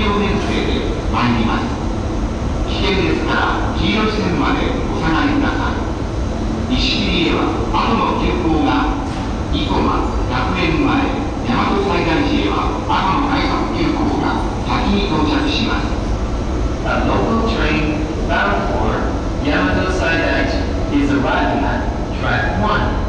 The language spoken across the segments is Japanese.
4年生で参ります危険ですから黄色線までお下がりください石切へは後の健康が生駒学園前大和西大寺へは後の改革急行が先に到着します A local train bound for Yamato Saidaiji is arriving at track 1.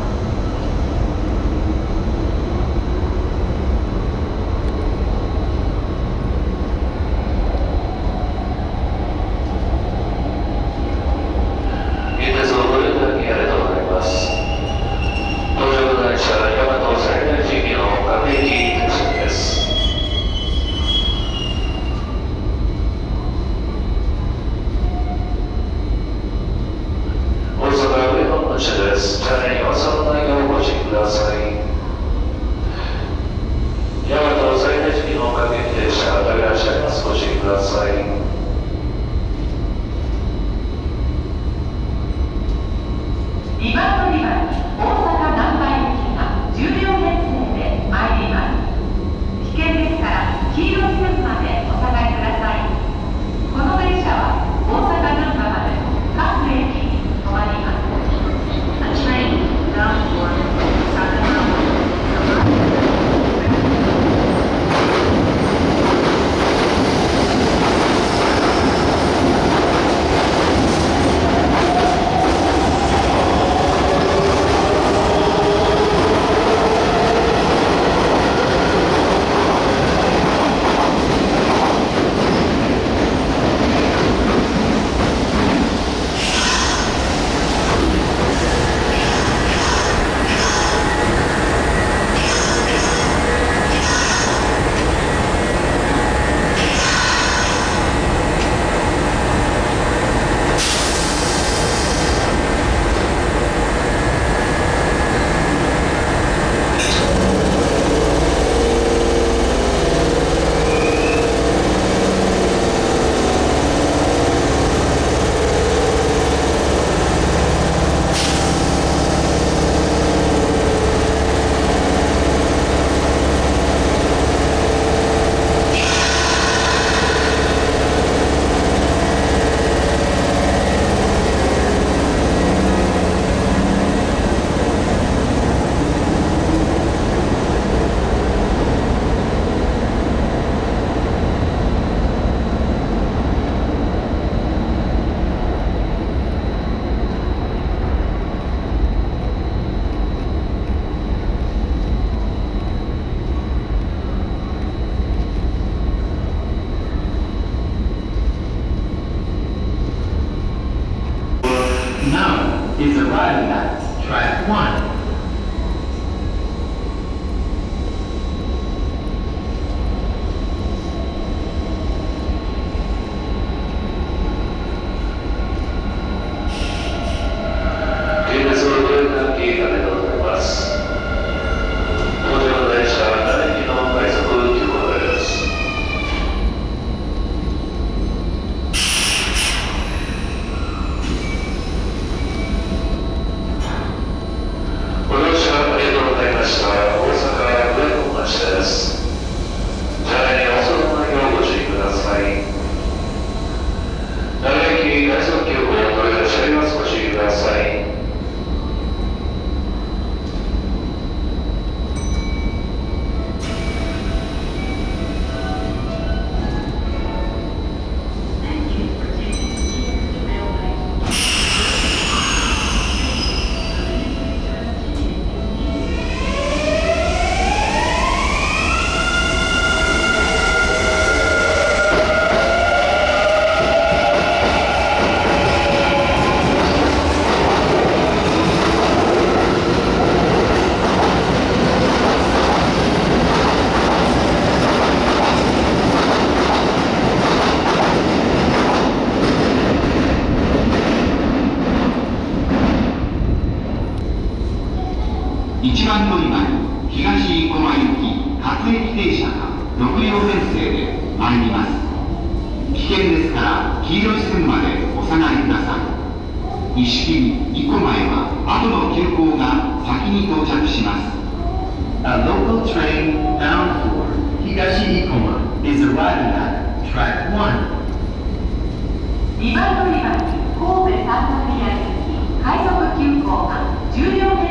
Now is arriving at track 1. 近鉄をご利用いただきありがとうございます。到着の電車は7駅の快速急行です。ご乗車ありがとうございました。大阪上野町です。車内におその内容をご注意ください。長駅快速急行を取り出しております。ご注意ください。Thank you for taking the railway. 1番乗り場に東生駒行き各駅停車が6両編成で参ります。危険ですから黄色い線までお下がりください。石切生駒へは後の急行が先に到着します。A local train bound for Higashi Ikoma is arriving at track 1. 2番乗り場に神戸三宮行き快速急行が10両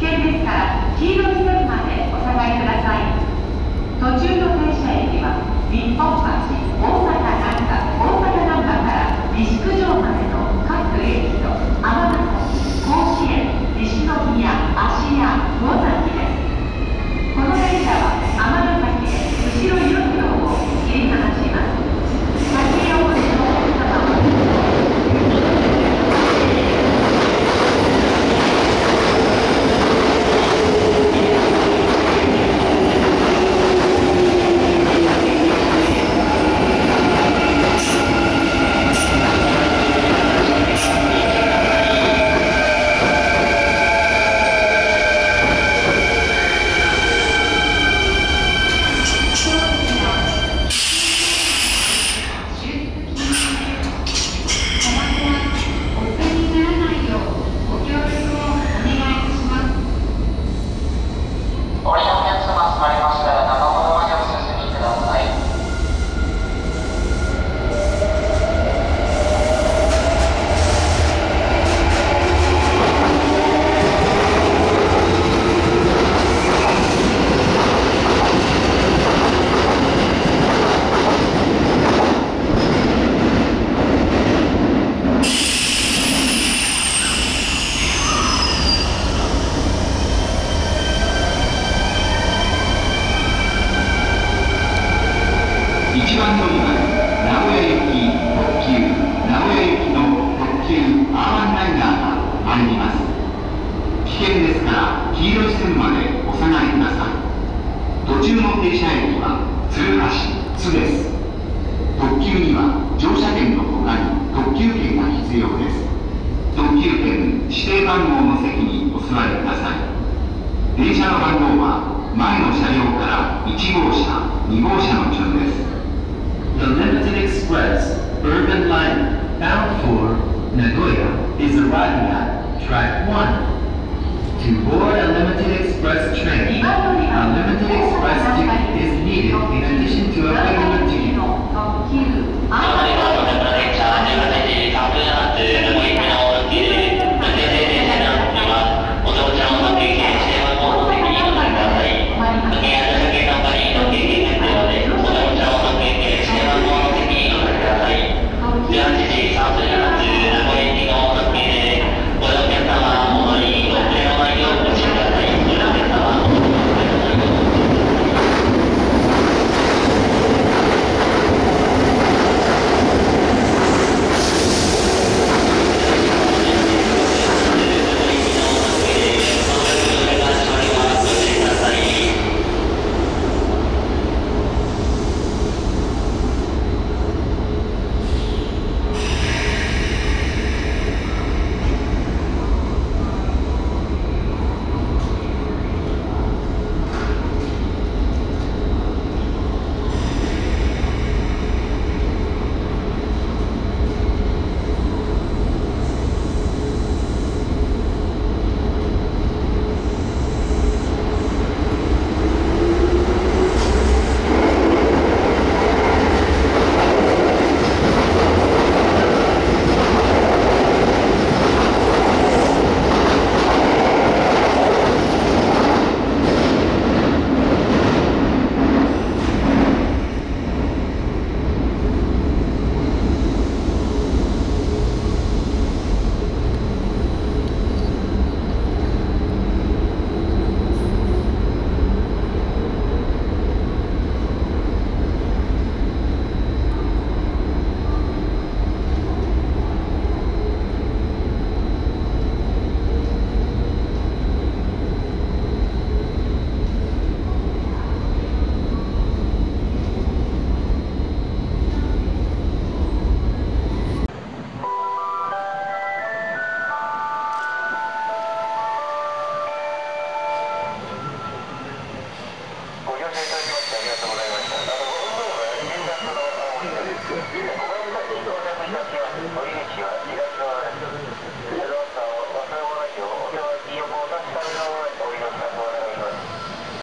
危険ですから黄色い線までお下がりください。途中の停車駅は日本橋大阪難波大阪難波から西九条までの各駅と尼崎甲子園西宮芦屋魚崎ですこの電車は尼崎へ後ろ4両を切り離します先へお越しのお客様はご利用お客様となりましたら生物までお進みください。一番乗り場名古屋行き特急名古屋行きの特急アーバンライナーが参ります危険ですから黄色い線までお下がりください。途中の停車駅は鶴橋津です特急には乗車券の他に特急券が必要です。特急券指定番号の席にお座りください。電車の番号は前の車両から1号車2号車。の順です The Limited Express Urban Line bound for Nagoya is arriving at track 1. To board a limited express train, a limited express ticket is needed in addition to a regular ticket.